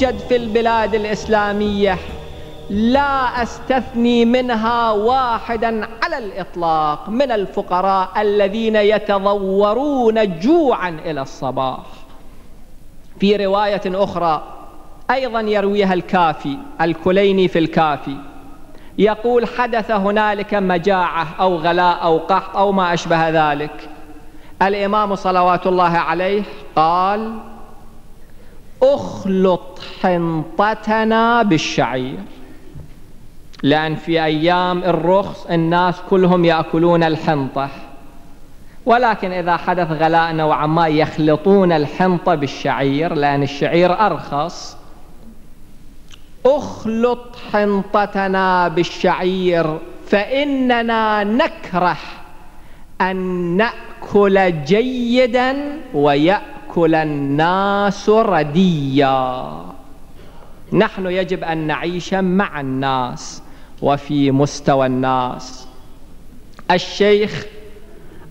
توجد في البلاد الإسلامية لا أستثني منها واحدا على الإطلاق من الفقراء الذين يتضورون جوعا إلى الصباح. في رواية أخرى أيضا يرويها الكافي الكليني في الكافي يقول حدث هنالك مجاعة أو غلاء أو قحط أو ما أشبه ذلك. الإمام صلوات الله عليه قال أخلط حنطتنا بالشعير. لأن في أيام الرخص الناس كلهم يأكلون الحنطة. ولكن إذا حدث غلاء نوعا ما يخلطون الحنطة بالشعير لأن الشعير أرخص. أخلط حنطتنا بالشعير فإننا نكره أن نأكل جيدا ويأكل الناس رديا. نحن يجب أن نعيش مع الناس وفي مستوى الناس. الشيخ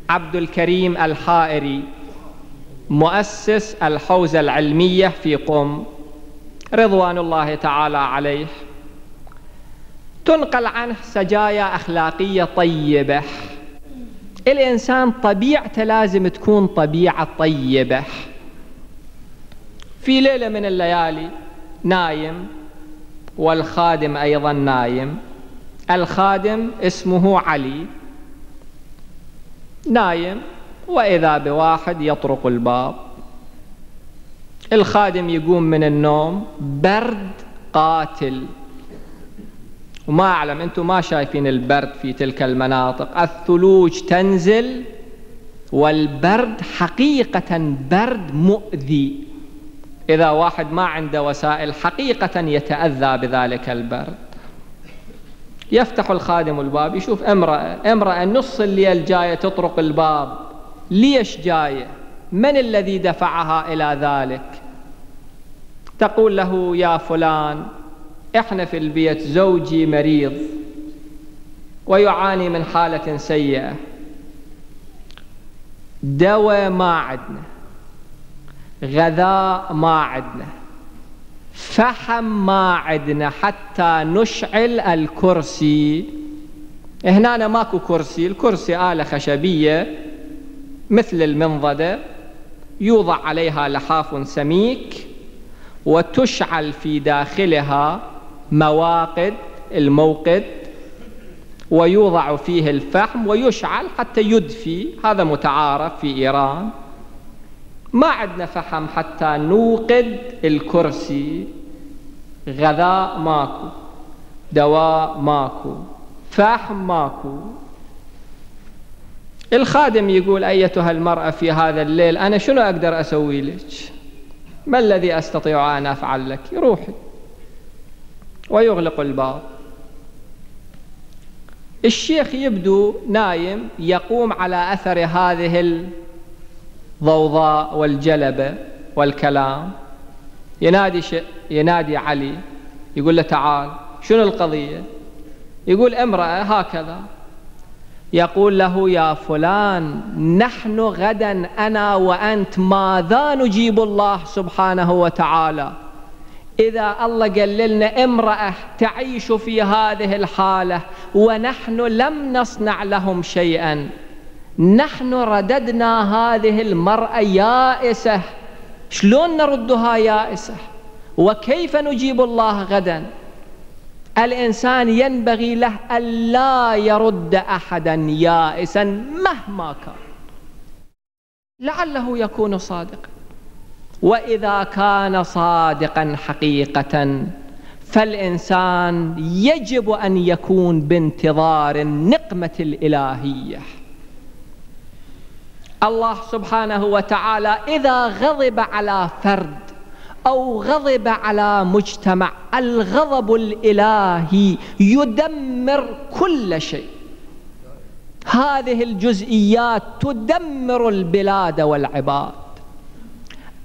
عبد الكريم الحائري مؤسس الحوزة العلمية في قم رضوان الله تعالى عليه تنقل عنه سجايا أخلاقية طيبة. الإنسان طبيعته لازم تكون طبيعة طيبة. في ليلة من الليالي نايم والخادم أيضا نايم. الخادم اسمه علي. نايم وإذا بواحد يطرق الباب. الخادم يقوم من النوم برد قاتل. وما أعلم أنتم ما شايفين البرد في تلك المناطق. الثلوج تنزل والبرد حقيقة برد مؤذي. إذا واحد ما عنده وسائل حقيقة يتأذى بذلك البرد. يفتح الخادم الباب يشوف امرأة امرأة نص الليل جاية تطرق الباب. ليش جاية؟ من الذي دفعها إلى ذلك؟ تقول له يا فلان إحنا في البيت زوجي مريض ويعاني من حالة سيئة. دواء ما عندنا غذاء ما عندنا فحم ما عندنا حتى نشعل الكرسي. هنا ماكو كرسي الكرسي آلة خشبية مثل المنضدة. يوضع عليها لحاف سميك وتشعل في داخلها مواقد الموقد ويوضع فيه الفحم ويشعل حتى يدفي. هذا متعارف في إيران. ما عندنا فحم حتى نوقد الكرسي. غذاء ماكو دواء ماكو فحم ماكو. الخادم يقول أيتها المرأة في هذا الليل أنا شنو أقدر أسوي لك؟ ما الذي أستطيع أن أفعل لك؟ روحي. ويغلق الباب. الشيخ يبدو نايم يقوم على أثر هذه الضوضاء والجلبة والكلام. ينادي ش... ينادي علي يقول له تعال شنو القضية؟ يقول امرأة هكذا يقول له يا فلان نحن غدا أنا وأنت ماذا نجيب الله سبحانه وتعالى؟ إذا الله قال لنا امرأة تعيش في هذه الحالة ونحن لم نصنع لهم شيئا. نحن رددنا هذه المرأة يائسة. شلون نردها يائسة؟ وكيف نجيب الله غدا؟ الإنسان ينبغي له ألا يرد أحدا يائسا مهما كان. لعله يكون صادقا. وإذا كان صادقا حقيقة فالإنسان يجب أن يكون بانتظار النقمة الإلهية. الله سبحانه وتعالى إذا غضب على فرد أو غضب على مجتمع الغضب الإلهي يدمر كل شيء. هذه الجزئيات تدمر البلاد والعباد.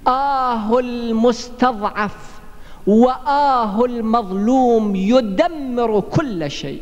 آه المستضعف وآه المظلوم يدمر كل شيء.